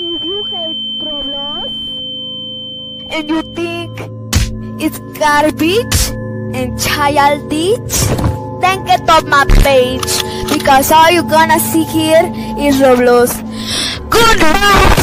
If you hate Roblox And you think it's garbage and childish? Then get off my page because all you're gonna see here is Roblox. Good!